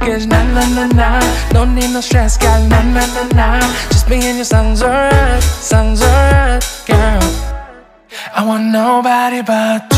No luggage, nah, nah, nah, nah. Don't need no stress, girl, nah, nah, nah, nah. Just me and your son's alright, son's alright, girl. I want nobody but